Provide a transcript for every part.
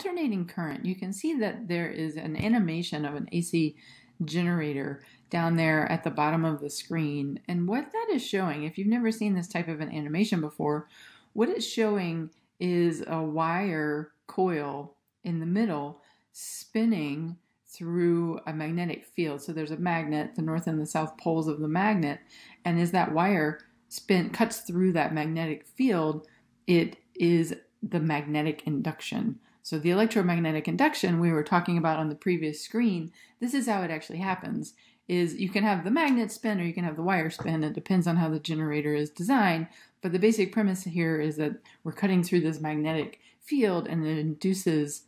alternating current, you can see that there is an animation of an AC generator down there at the bottom of the screen. And what that is showing, if you've never seen this type of an animation before, what it's showing is a wire coil in the middle spinning through a magnetic field. So there's a magnet, the north and the south poles of the magnet, and as that wire spin cuts through that magnetic field, it is the magnetic induction. So the electromagnetic induction we were talking about on the previous screen, this is how it actually happens. Is you can have the magnet spin or you can have the wire spin. It depends on how the generator is designed. But the basic premise here is that we're cutting through this magnetic field and it induces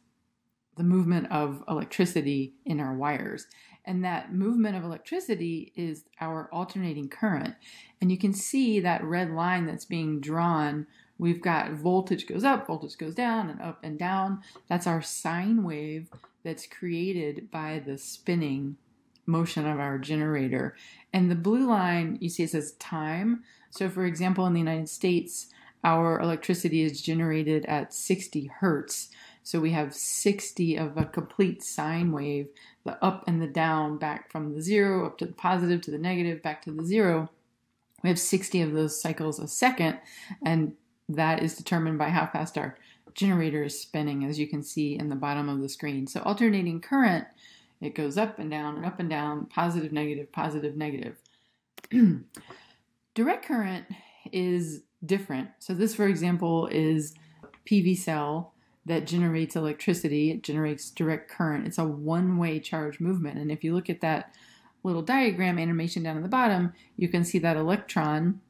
the movement of electricity in our wires. And that movement of electricity is our alternating current. And you can see that red line that's being drawn. We've got voltage goes up, voltage goes down, and up and down. That's our sine wave that's created by the spinning motion of our generator. And the blue line, you see it says time. So, for example, in the United States, our electricity is generated at 60 hertz. So we have 60 of a complete sine wave, the up and the down, back from the zero up to the positive to the negative, back to the zero. We have 60 of those cycles a second, and that is determined by how fast our generator is spinning, as you can see in the bottom of the screen. So alternating current, it goes up and down and up and down, positive, negative, positive, negative. Direct current is different. So this, for example, is PV cell that generates electricity. It generates direct current. It's a one-way charge movement. And if you look at that little diagram animation down at the bottom, you can see that electron,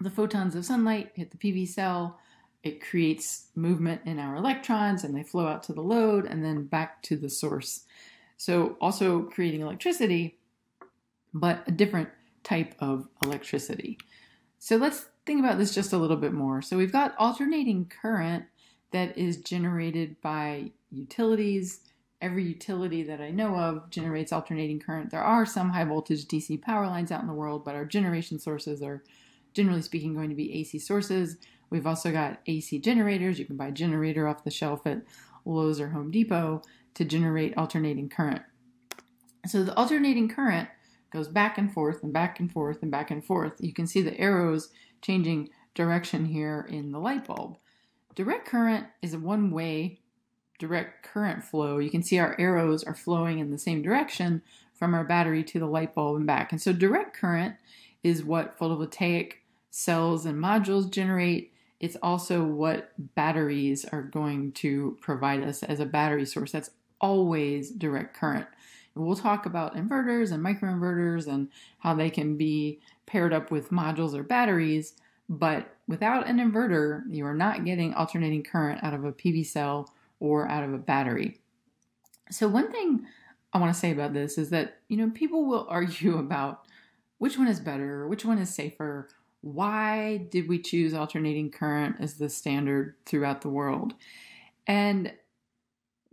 the photons of sunlight hit the PV cell. It creates movement in our electrons and they flow out to the load and then back to the source. So also creating electricity, but a different type of electricity. So let's think about this just a little bit more. So we've got alternating current that is generated by utilities. Every utility that I know of generates alternating current. There are some high voltage DC power lines out in the world, but our generation sources are generally speaking going to be AC sources. We've also got AC generators. You can buy a generator off the shelf at Lowe's or Home Depot to generate alternating current. So the alternating current goes back and forth and back and forth and back and forth. You can see the arrows changing direction here in the light bulb. Direct current is a one way direct current flow. You can see our arrows are flowing in the same direction from our battery to the light bulb and back. And so direct current is what photovoltaic cells and modules generate. It's also what batteries are going to provide us as a battery source. That's always direct current. And we'll talk about inverters and microinverters and how they can be paired up with modules or batteries. But without an inverter, you are not getting alternating current out of a PV cell or out of a battery. So, one thing I want to say about this is that, you know, people will argue about which one is better, which one is safer, why did we choose alternating current as the standard throughout the world? And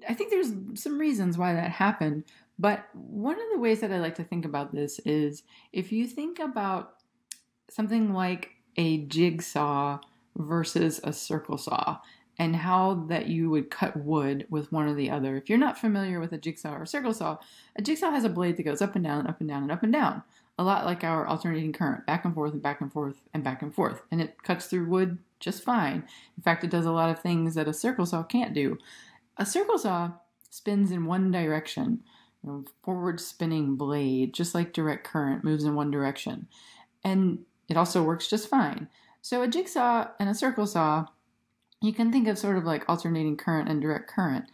I think there's some reasons why that happened, but one of the ways that I like to think about this is if you think about something like a jigsaw versus a circle saw and how that you would cut wood with one or the other. If you're not familiar with a jigsaw or a circle saw, a jigsaw has a blade that goes up and down, up and down, and up and down, a lot like our alternating current, back and forth and back and forth and back and forth. And it cuts through wood just fine. In fact, it does a lot of things that a circle saw can't do. A circle saw spins in one direction, you know, forward spinning blade, just like direct current moves in one direction. And it also works just fine. So a jigsaw and a circle saw, you can think of sort of like alternating current and direct current.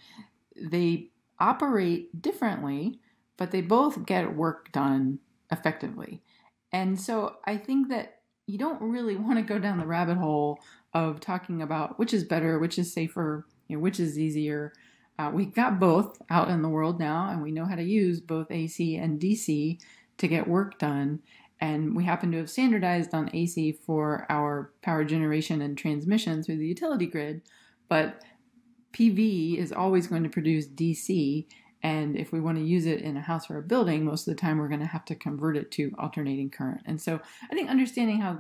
They operate differently, but they both get work done effectively. And so I think that you don't really want to go down the rabbit hole of talking about which is better, which is safer, you know, which is easier. Uh, we've got both out in the world now, and we know how to use both AC and DC to get work done and we happen to have standardized on AC for our power generation and transmission through the utility grid, but PV is always going to produce DC, and if we want to use it in a house or a building, most of the time we're going to have to convert it to alternating current. And so I think understanding how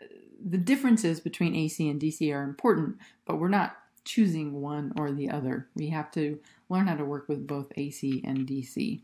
uh, the differences between AC and DC are important, but we're not choosing one or the other. We have to learn how to work with both AC and DC.